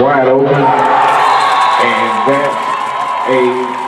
wide open. And that's a